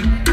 Bye.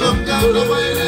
Come down the way.